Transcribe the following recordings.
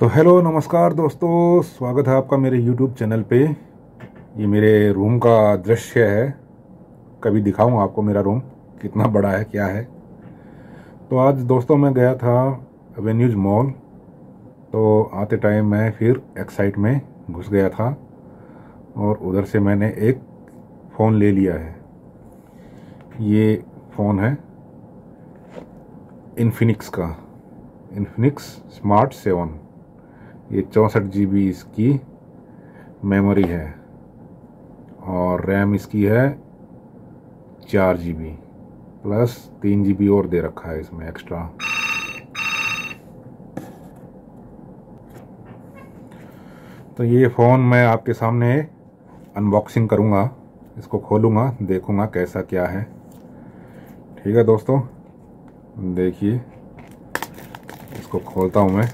तो हेलो, नमस्कार दोस्तों, स्वागत है आपका मेरे यूट्यूब चैनल पे। ये मेरे रूम का दृश्य है। कभी दिखाऊँ आपको मेरा रूम, कितना बड़ा है, क्या है। तो आज दोस्तों मैं गया था एवेन्यूज मॉल तो आते टाइम मैं फिर एक्साइट में घुस गया था और उधर से मैंने एक फ़ोन ले लिया है। ये फ़ोन है इन्फिनिक्स का। Infinix smart seven. ये चौंसठ जी इसकी मेमोरी है और रैम इसकी है चार जी प्लस तीन जी और दे रखा है इसमें एक्स्ट्रा तो ये फ़ोन मैं आपके सामने अनबॉक्सिंग करूँगा, इसको खोलूँगा, देखूँगा कैसा क्या है। ठीक है दोस्तों, देखिए, इसको खोलता हूँ मैं।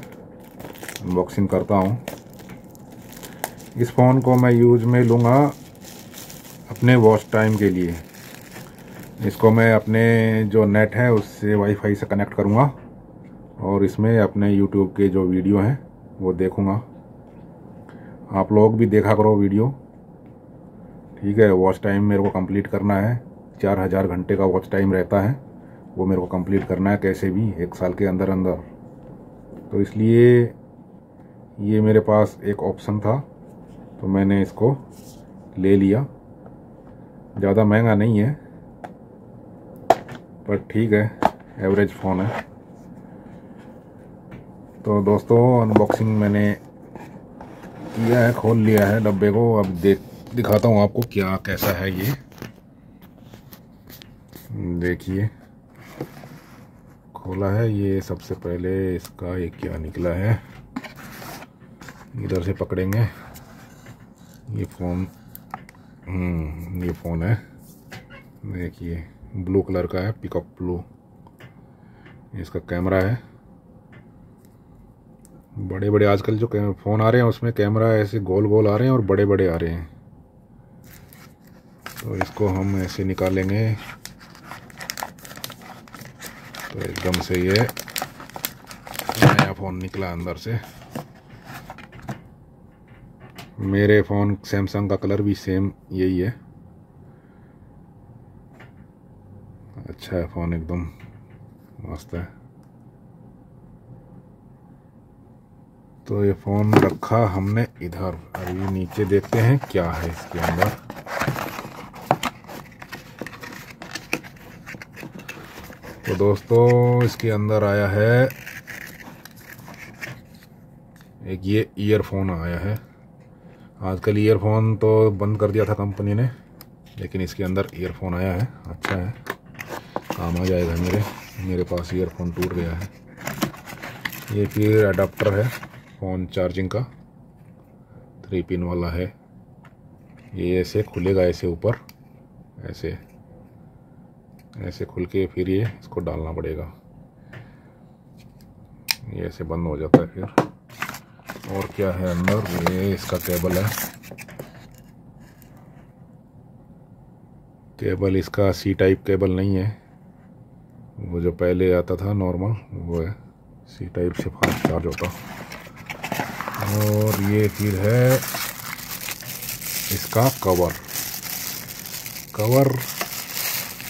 अनबॉक्सिंग करता हूँ। इस फ़ोन को मैं यूज़ में लूँगा अपने वॉच टाइम के लिए। इसको मैं अपने जो नेट है, उससे वाईफाई से कनेक्ट करूँगा और इसमें अपने यूट्यूब के जो वीडियो हैं, वो देखूँगा। आप लोग भी देखा करो वीडियो ठीक है वॉच टाइम मेरे को कंप्लीट करना है। चार हज़ार घंटे का वॉच टाइम रहता है। वो मेरे को कंप्लीट करना है, कैसे भी, एक साल के अंदर अंदर तो इसलिए ये मेरे पास एक ऑप्शन था तो मैंने इसको ले लिया। ज़्यादा महँगा नहीं है, पर ठीक है एवरेज फ़ोन है। तो दोस्तों अनबॉक्सिंग मैंने किया है, खोल लिया है डब्बे को। अब देख, दिखाता हूँ आपको क्या, कैसा है ये। देखिए, खोला है ये सबसे पहले, इसका ये क्या निकला है? इधर से पकड़ेंगे। ये फ़ोन हम्म, ये फ़ोन है। देखिए ब्लू कलर का है पिकअप ब्लू। इसका कैमरा है। बड़े बड़े आजकल जो फ़ोन आ रहे हैं उसमें कैमरा ऐसे गोल गोल आ रहे हैं और बड़े बड़े आ रहे हैं। तो इसको हम ऐसे निकालेंगे। तो एकदम से ये नया फ़ोन निकला अंदर से। मेरे फ़ोन सैमसंग का कलर भी सेम यही है। अच्छा है, फ़ोन एकदम मस्त है। तो ये फ़ोन रखा हमने इधर। अभी नीचे देखते हैं क्या है इसके अंदर। तो दोस्तों, इसके अंदर आया है। एक ये ईयरफोन आया है। आजकल ईयरफोन तो बंद कर दिया था कंपनी ने, लेकिन इसके अंदर ईयरफोन आया है अच्छा है। काम आ जाएगा मेरे मेरे पास ईयरफोन टूट गया है। ये फिर अडाप्टर है फ़ोन चार्जिंग का थ्री पिन वाला है। ये ऐसे खुलेगा ऐसे ऊपर, ऐसे ऐसे खुल के फिर ये इसको डालना पड़ेगा। ये ऐसे बंद हो जाता है फिर। और क्या है अंदर? ये इसका केबल है। केबल इसका सी टाइप केबल नहीं है। वो जो पहले आता था नॉर्मल वो है। सी टाइप से फास्ट चार्ज होता। और ये फिर है इसका कवर कवर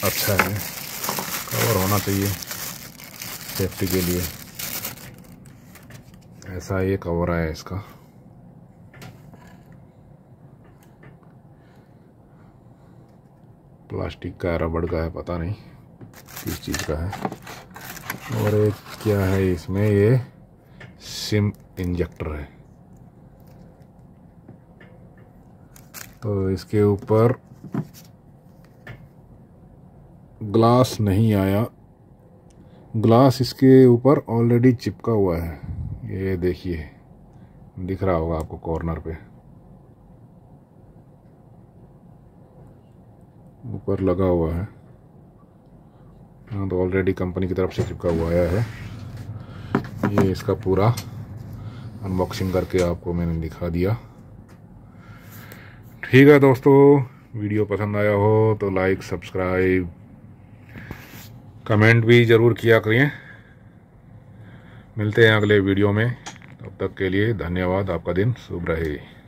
अच्छा है। कवर होना चाहिए सेफ्टी के लिए। ऐसा ये कवर है इसका। प्लास्टिक का रबड़ का है, पता नहीं किस चीज़ का है। और एक क्या है इसमें, ये सिम इंजेक्टर है। तो इसके ऊपर ग्लास नहीं आया। ग्लास इसके ऊपर ऑलरेडी चिपका हुआ है। ये देखिए, दिख रहा होगा आपको कॉर्नर पे। ऊपर लगा हुआ है। हाँ तो ऑलरेडी कंपनी की तरफ़ से चिपका हुआ आया है। ये इसका पूरा अनबॉक्सिंग करके आपको मैंने दिखा दिया। ठीक है दोस्तों, वीडियो पसंद आया हो तो लाइक सब्सक्राइब कमेंट भी ज़रूर किया करिए। मिलते हैं अगले वीडियो में। तब तक के लिए धन्यवाद। आपका दिन शुभ रहे।